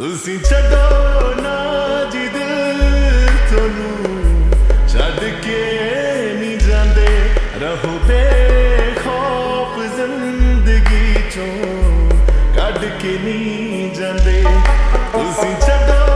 ਤੁਸੀਂ ਛੱਡੋ ਨਾ ਜੀ ਦਿਲ ਤੁਹਾਨੂੰ। ਛੱਡ ਕੇ ਨਹੀਂ ਜਾਂਦੇ। ਰਹੋ ਬੇਖੌਫ ਜ਼ਿੰਦਗੀ ਚੋਂ। ਕੱਢ ਕੇ ਨਹੀਂ ਜਾਂਦੇ। ਤੁਸੀਂ ਛੱਡੋ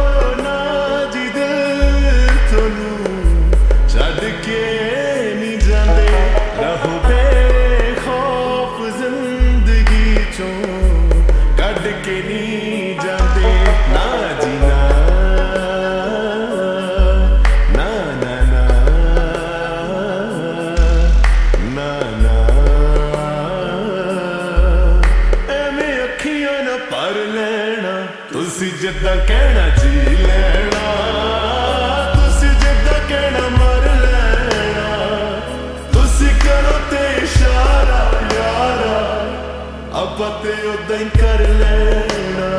ਤੁਸੀਂ ਜਿੱਦਾਂ ਕਹਿਣਾ ਜੀ ਲੈਣਾ, ਤੁਸੀਂ ਜਿੱਦਾਂ ਕਹਿਣਾ ਮਰ ਲੈਣਾ। ਤੁਸੀਂ ਕਰੋ ਤੇ ਇਸ਼ਾਰਾ ਯਾਰਾ, ਆਪਾਂ ਤੇ ਉਦਾਂ ਹੀ ਕਰ ਲੈਣਾ।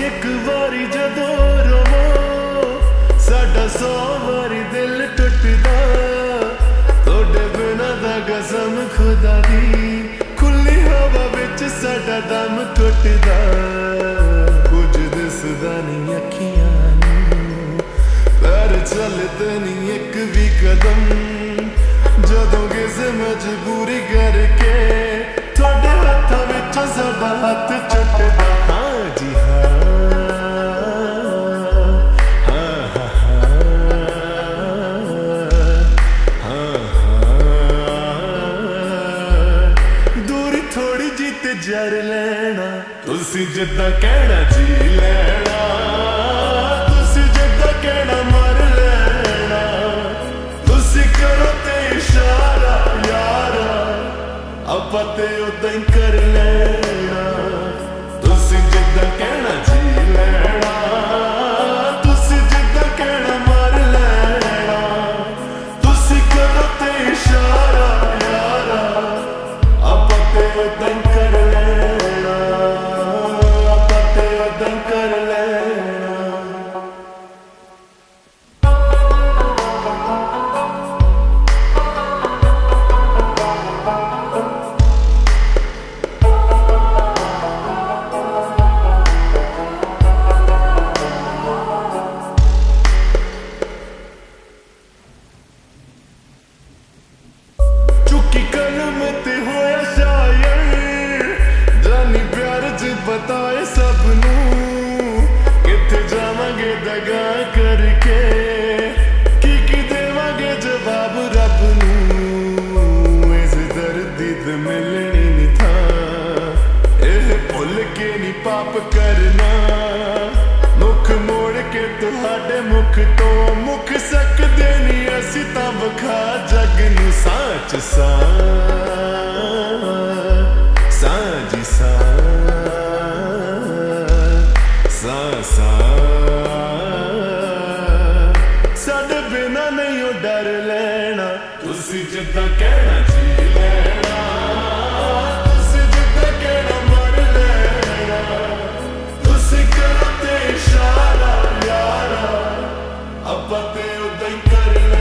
ਇੱਕ ਵਾਰੀ ਜਦੋਂ ਰਵੋ, ਸਾਡਾ ਸੌ ਵਾਰੀ ਦਿਲ ਟੁੱਟਦਾ। ਤੁਹਾਡੇ ਬਿਨਾਂ ਦਾ ਕਸਮ ਖੁਦਾ ਦੀ, ਖੁੱਲੀ ਹਵਾ ਵਿੱਚ ਸਾਡਾ ਦਮ ਘੁੱਟਦਾ ਕੁਝ ਦਿਸਦਾ ਨਹੀਂ ਅੱਖੀਆਂ ਨੂੰ, ਪਰ ਚੱਲਦੇ ਨਹੀਂ ਇੱਕ ਵੀ ਕਦਮ। ਜਦੋਂ ਕਿਸੇ ਮਜਬੂਰੀ ਕਰਕੇ ਤੁਹਾਡੇ ਹੱਥਾਂ ਵਿੱਚ ਸਾਡਾ ਹੱਥ ਛੁੱਟਦਾ ਜਰ ਲੈਣਾ। ਤੁਸੀਂ ਜਿੱਦਾਂ ਕਹਿਣਾ ਜੀ ਲੈਣਾ। ਤੁਸੀਂ ਜਿੱਦਾਂ ਕਹਿਣਾ ਮਰ ਲੈਣਾ। ਤੁਸੀਂ ਕਰੋ ਤੇ ਇਸ਼ਾਰਾ ਯਾਰਾ। ਆਪਾਂ ਤੇ ਉਦਾਂ ਹੀ ਕਰ ਲੈਣਾ। ਚ ਬਤਾਏ ਸਭ ਨੂੰ ਕਿੱਥੇ ਜਾਵਾਂਗੇ ਦਗਾ ਕਰਕੇ? ਕੀ ਕੀ ਦੇਵਾਂਗੇ ਜਵਾਬ ਰੱਬ ਨੂੰ? ਇਸ ਦਰਦੀ ਤੇ ਮਿਲਣੀ ਨਹੀਂ ਥਾਂ। ਇਹ ਭੁੱਲ ਕੇ ਨਹੀਂ ਪਾਪ ਕਰਨਾ। ਮੁਖ ਮੋੜ ਕੇ ਤੁਹਾਡੇ ਮੁਖ ਤੋਂ ਮੁਖ ਸਕਦੇ ਨਹੀਂ ਅਸੀਂ ਤਾਂ ਵਖਾ ਜਗ ਨੂੰ ਸਾਚ ਸਾ। ਬਿਨਾ ਨਹੀਂ ਉਹ ਡਰ ਲੈਣਾ। ਤੁਸੀਂ ਜਿੱਦਾਂ ਕਹਿਣਾ ਜੀ ਲੈਣਾ। ਤੁਸੀਂ ਜਿੱਦਾਂ ਕਹਿਣਾ ਮਰ ਲੈਣਾ। ਤੁਸੀਂ ਕਰੋ ਤੇ ਇਸ਼ਾਰਾ ਯਾਰਾ। ਅੱਬਾ ਤੇ ਉਦਾਂ ਹੀ ਕਰ ਲੈਣਾ।